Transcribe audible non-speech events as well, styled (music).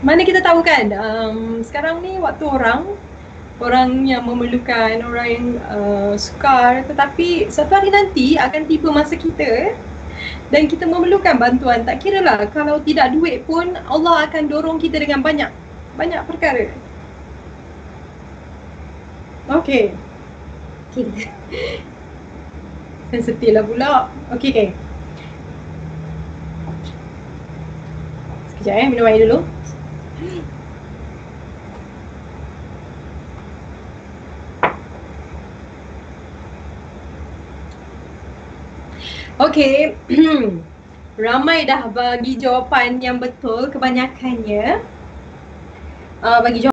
mana kita tahu kan um, sekarang ni waktu orang orang yang memerlukan orang yang uh, sukar tetapi satu hari nanti akan tiba masa kita dan kita memerlukan bantuan. Tak kira lah kalau tidak duit pun Allah akan dorong kita dengan banyak banyak perkara. Okay Okay (laughs) Sensitif lah pula. Okay okay Sekejap eh minum air dulu Okay, (clears throat) ramai dah bagi jawapan yang betul kebanyakannya. Uh, bagi jawapan